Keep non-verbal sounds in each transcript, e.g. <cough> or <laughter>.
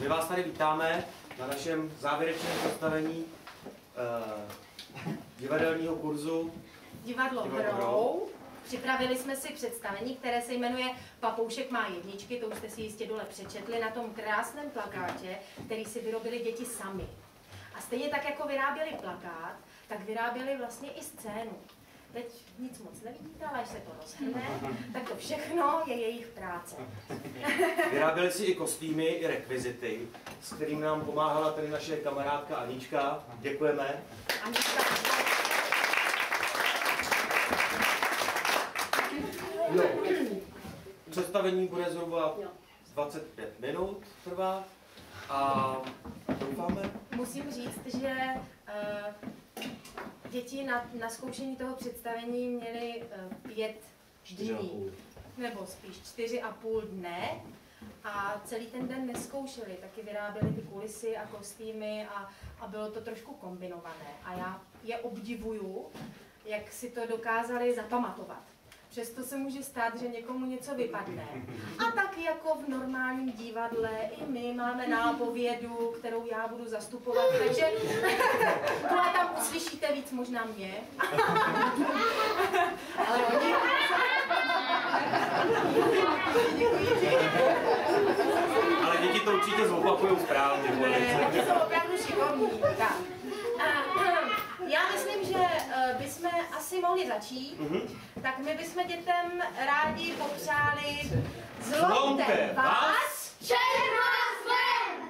My vás tady vítáme na našem závěrečném představení uh, divadelního kurzu Divadlo, Divadlo hrou. Připravili jsme si představení, které se jmenuje Papoušek má jedničky, to už jste si jistě dole přečetli, na tom krásném plakátě, který si vyrobili děti sami. A stejně tak, jako vyráběli plakát, tak vyráběli vlastně i scénu. Teď nic moc nevidíte, ale až se to rozhrne, tak to všechno je jejich práce. <laughs> Vyráběli si i kostýmy, i rekvizity, s kterými nám pomáhala tady naše kamarádka Anička. Děkujeme. Anička, Jo. Představení bude zhruba 25 minut trvá a doufáme, musím říct, že eh, děti na, na zkoušení toho představení měly eh, pět dní, nebo spíš čtyři a půl dne a celý ten den neskoušeli, taky vyráběli ty kulisy a kostýmy a, a bylo to trošku kombinované. A já je obdivuju, jak si to dokázali zapamatovat. Přesto se může stát, že někomu něco vypadne. A tak jako v normálním divadle i my máme nápovědu, kterou já budu zastupovat, takže <laughs> tohle tam uslyšíte víc možná mě. <laughs> Ale oni... ale děti to určitě zopakují správně. Děti jsou opravdu šikovní. Tak. Já myslím, že eh, bychom asi mohli začít. Tak my bychom dětem rádi popřáli Zlomte vás, Černá zlem!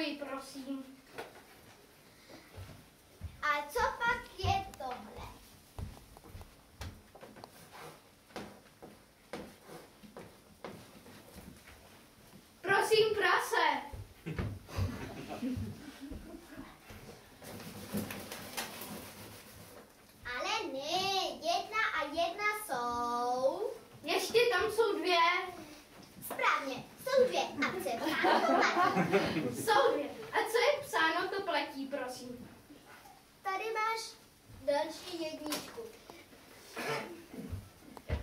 Děkuji, prosím. A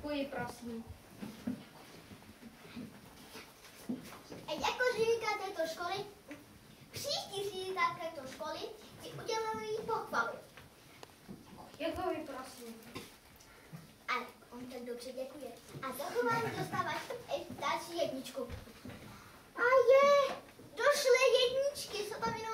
Děkuji, prosím. A jako ředitel této školy, příští ředitel této školy ti udělají pochvalu. Děkuji, prosím. A on tak dobře děkuje. A zachování dostáváš další jedničku. A je, došly jedničky, co tam jenom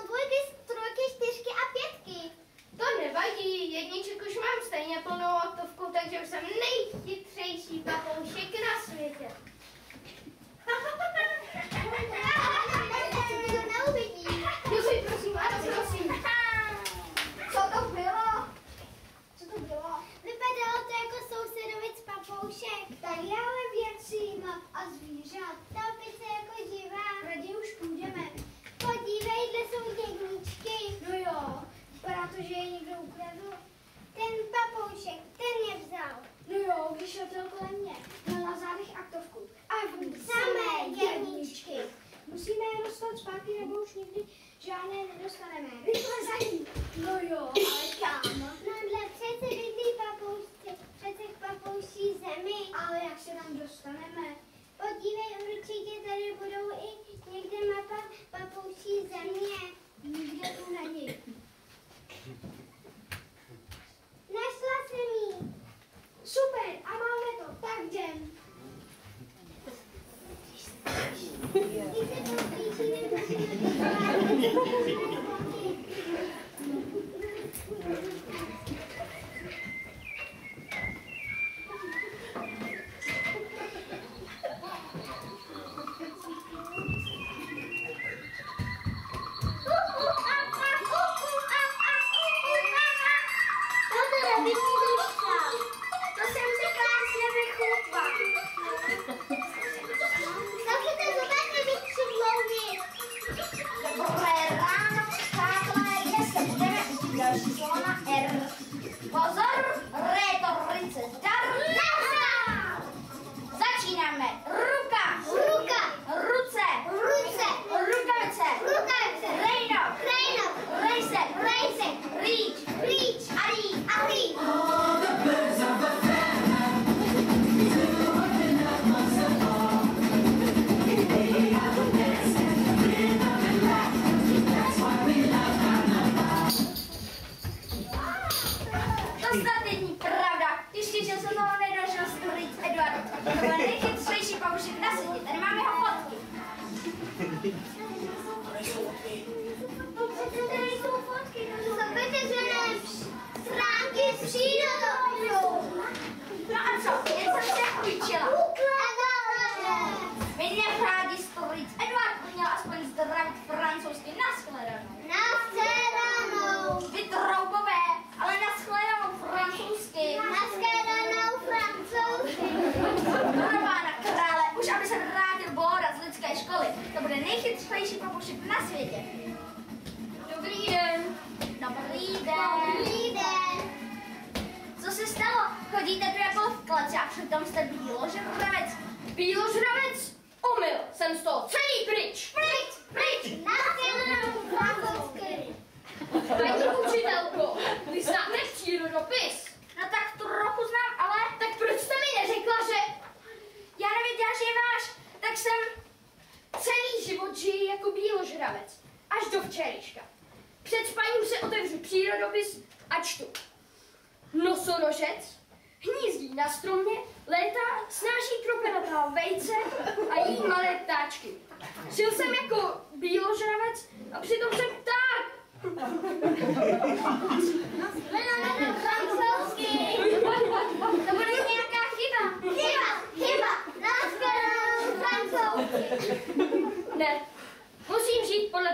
svoji jedniček už mám stejně plnou otovku, takže už jsem nejchytřejší papoušek na světě. <laughs> Prosím. Co to bylo? Co to bylo? Vypadalo to jako papoušek. Tak já ale věřím a zvířat. Thank <laughs> you. Era. Vozão!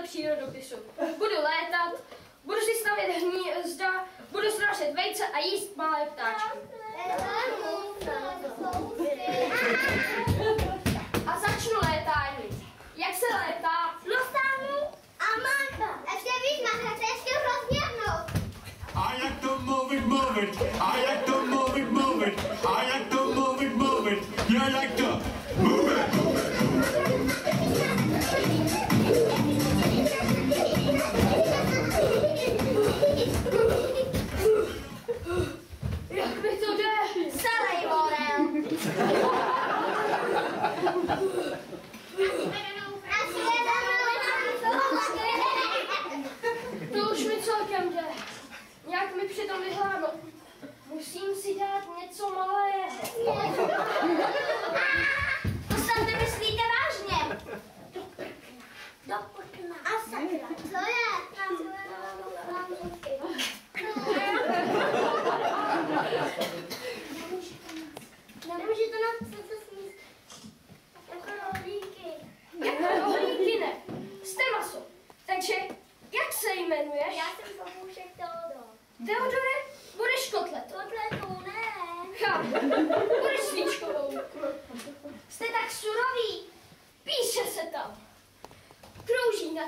přírodopisu. Budu létat, budu si stavět hnízda, budu snášet vejce a jíst malé ptáčky. A začnu létání. Jak se létá? Dostanu a mácha. Ještě víc mácha, se ještě rozměrnou. A jak to mluvit, mluvit, a jak to mluvit, mluvit, a jak to mluvit, mluvit, já jak to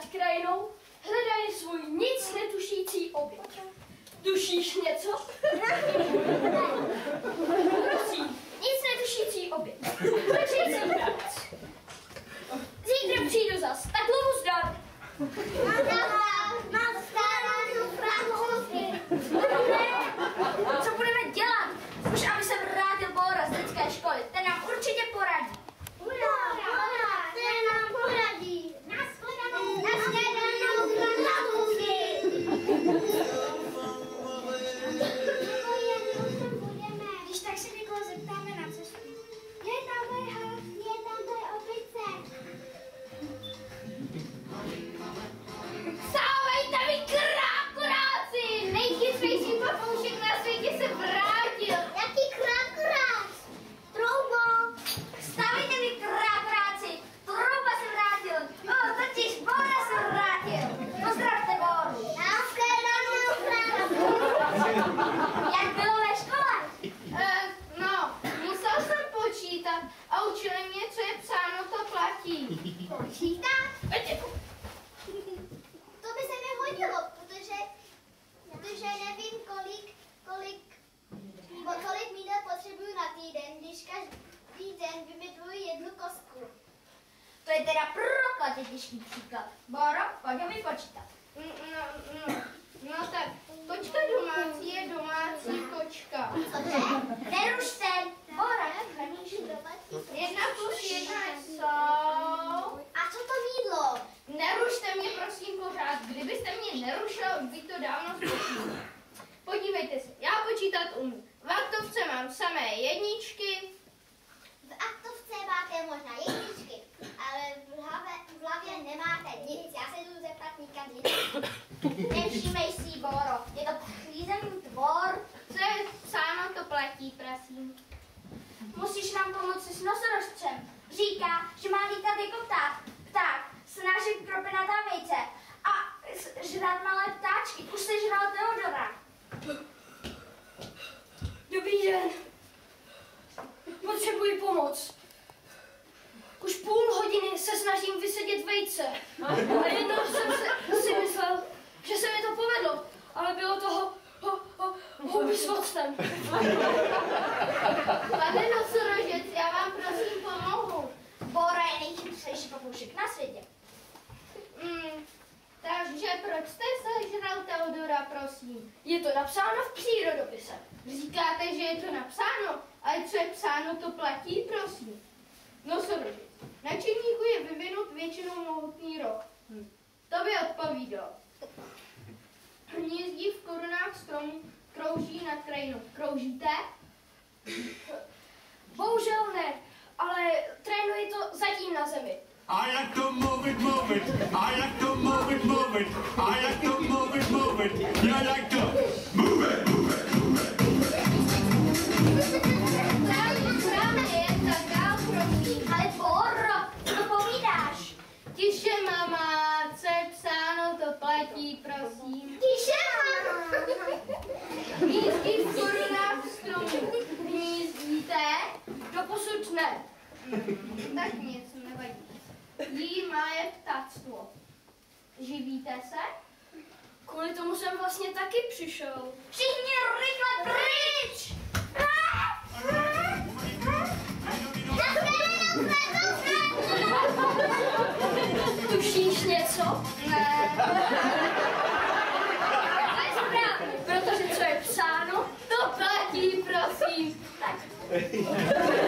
nad krajinou, hledají svůj nic netušící objekt. Tušíš něco? Prosím, nic netušící jsem prác. Zítra přijdu zas, tak lovu zdar. Den vymydluji jednu kostku. To je teda proklatě těžký příklad. Boro, pojď mi počítat. No, no, no tak, kočka domácí je domácí kočka. Cože? Nerušte! Bora, Jedna plus jedna jsou... A co to mídlo? Nerušte mě prosím pořád. Kdybyste mě nerušil, by to dávno skončilo. Podívejte se, já počítat umím. V aktovce mám samé jedničky, máte možná jedničky, ale v hlavě, v hlavě nemáte nic. Já se jdu zeptat nikam jinam. nevšímej si, Boro. Je to přízemní tvor. co je psáno, to platí, prosím. Musíš nám pomoci s nosorožcem. Říká, že má lítat jako pták. Pták snášet kropinatá vejce a žrát malé ptáčky. Už se žral Teodora. Dobrý den. Potřebuji pomoc. Už půl hodiny se snažím vysedět vejce. A jednou jsem se, si myslel, že se mi to povedlo, ale bylo toho ho, ho, huby s octem. Pane nosorožec, já vám prosím pomohu. Bora je nejchytřejší papoušek na světě. Mm, takže proč jste sežral Teodora, prosím? Je to napsáno v přírodopise. Říkáte, že je to napsáno, ale co je psáno, to platí, prosím. Nosorožec. Na činníku je vyvinut většinou mohutný roh. Hm. To by odpovídalo. Hnízdí v korunách stromů, krouží nad krajinou. Kroužíte? Bohužel ne, ale trénuji to zatím na zemi. A jak to mluvit, mluvit, a jak to mluvit, mluvit, a jak to mluvit, mluvit, já jak to platí, prosím. Tiše, mám. Hnízdí v korunách stromů. Hnízdíte? Doposud ne. Tak nic nevadí. Jí má je ptactvo. Živíte se? Kvůli tomu jsem vlastně taky přišel. Všichni Yeah. <laughs>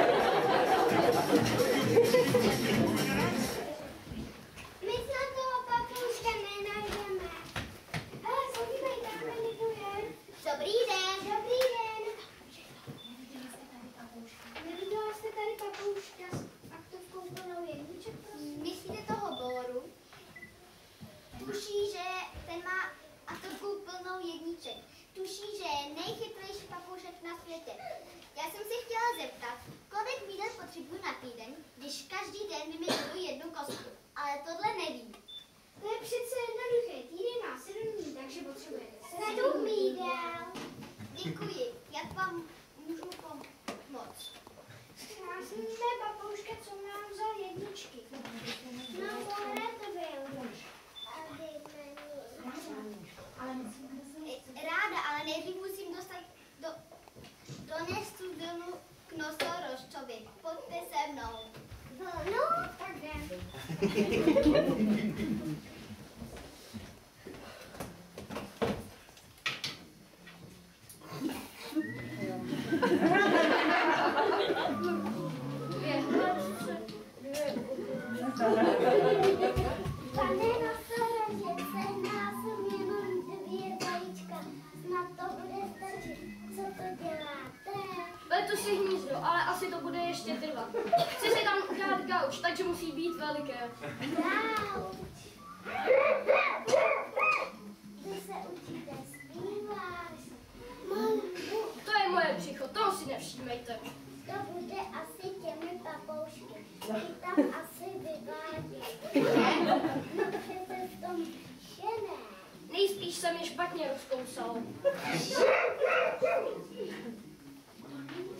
Ráda, ale nejdřív musím dostat do, donést tu vlnu k nosorožcovi. Pojďte se mnou. No, tak jdem. <laughs>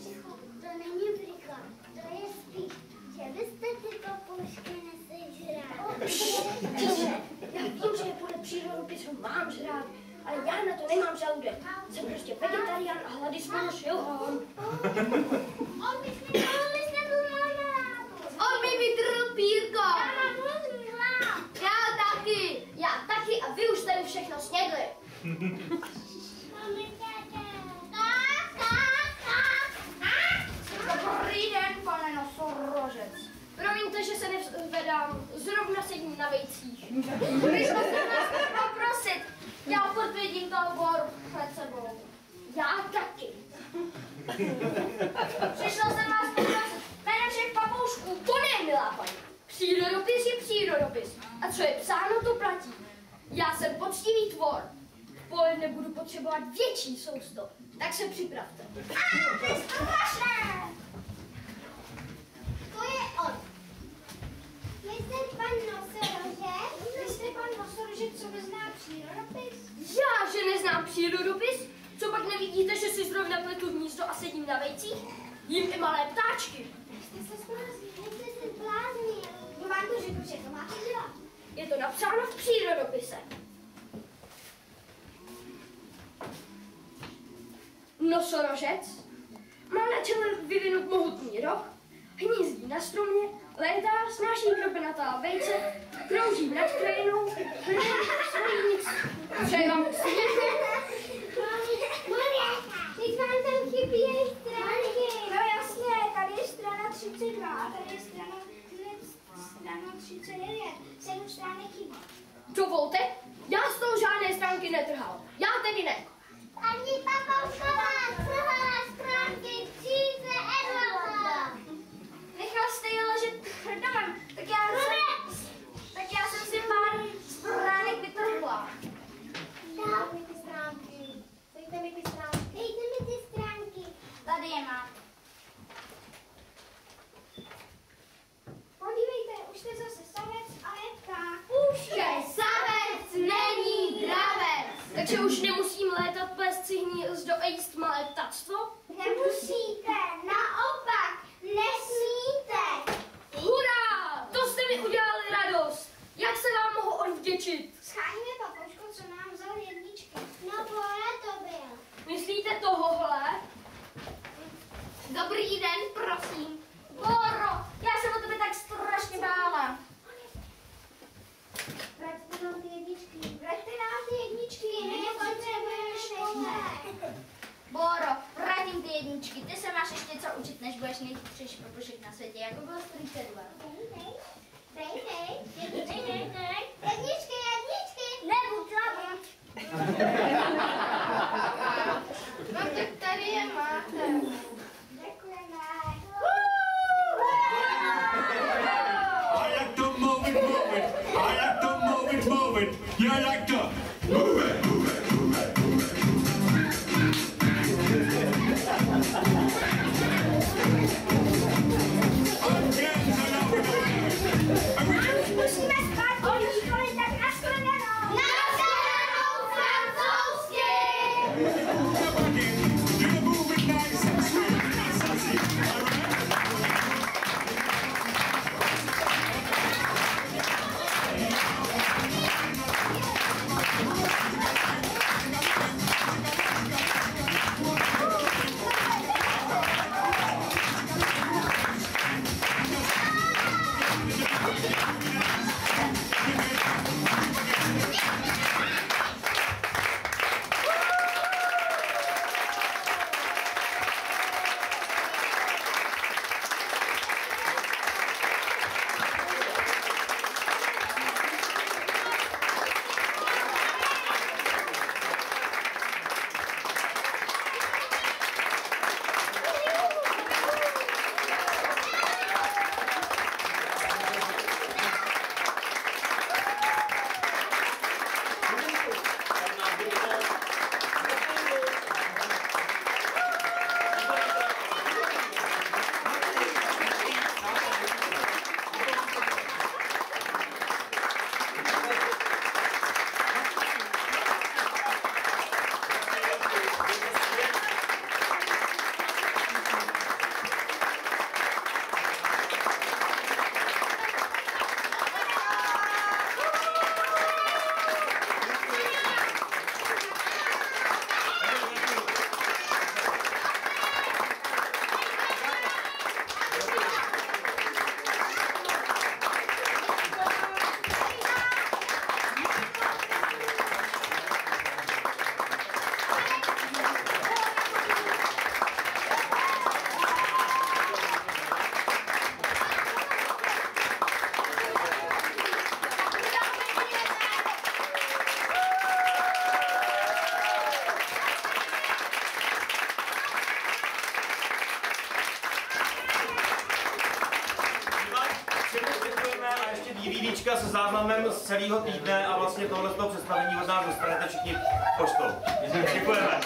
Břicho, to není břicho, to je spíš, že vy jste ty papoušky nesežrali. Já vím, že podle přírodopisu mám žrát, ale já na to nemám žaludek. Jsem prostě vegetarián a hlady spolu šilhám. On tu marmeládu. On mi vytrhl pírko. Já mám hrozný hlad. Já taky. Já taky a vy už tady všechno snědli. Mami, tete. Tak, tak, tak. Dobrý den, pane nosorožec. Promiňte, že se nezvedám, zrovna sedím na vejcích. Vás poprosit. Já furt toho boru před sebou. Já taky. Přišla jsem vás poprosit jménem všech papoušků. To ne, milá paní. Přírodopis je přírodopis. A co je psáno, to platí. Já jsem poctivý tvor. V poledne budu potřebovat větší sousto. Tak se připravte. A, strašné. To je on. Vy jste pan nosorožec? Vy jste pan nosorožec, co nezná přírodopis? Já, že neznám přírodopis? Co pak nevidíte, že si zrovna pletu hnízdo a sedím na vejcích? Jím i malé ptáčky. Jste se zbláznil. Jste se zbláznil. No vám to řekl, že to máte dělat. Je to napsáno v přírodopise. Nosorožec má na čele vyvinut mohutný roh, hnízdí na stromě, létá, snáší kropinatá vejce, krouží nad krajinou, svoji nic. Přeji vám světlo, Teď vám tam chybí stránky. No jasně, tady je strana 32 a tady je strana, strana 39. Sedm stránek chybí. dovolte, já z toho žádné stránky netrhal. Já tedy ne. Ani papoušková trhala stránky tak já jsem, tak já jsem si pár stránek vytrhla. Dám mi ty stránky. Dejte mi ty stránky. Dejte mi ty stránky. Tady je mám. Podívejte, už jste zase savec a pták. Už je savec, není dravec. Takže už nemusím létat plést si hnízdo a jíst malé ptactvo? Nemusíte, naopak, nesmíte. Hurá! To jste mi udělali radost. Jak se vám mohu odvděčit? Scháníme papouško, co nám vzal jedničky. No, Bora to byl. Myslíte tohohle? Dobrý den, prosím. Boro, já se o tebe tak strašně bála. Vraťte nám ty jedničky. Vraťte nám ty jedničky, nepotřebujeme škole. Boro, vrátím ty jedničky. Ty se máš ještě co učit, než budeš nejchytřejší papušek na světě, jako byl starý Edward. Dej, dej. Jedničky, dej, dej. Jedničky, jedničky. Nebuď labut. No tak tady je máte. Děkujeme. A jak to mluvit, mluvit, a jak to mluvit, mluvit, já celého týdne a vlastně tohle z toho představení od nás dostanete všichni poštou. Děkujeme.